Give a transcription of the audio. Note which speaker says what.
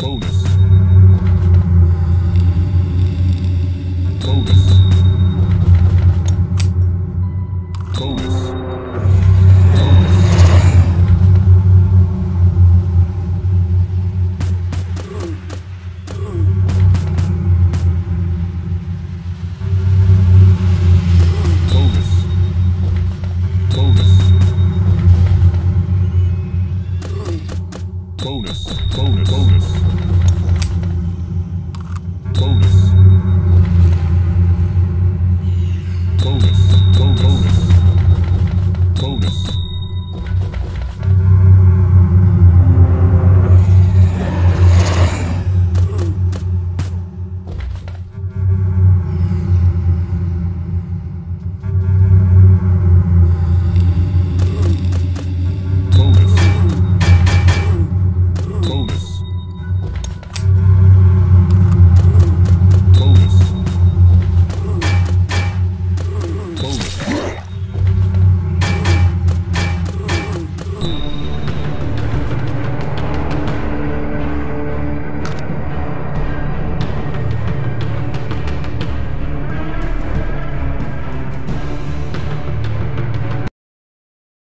Speaker 1: Bonus.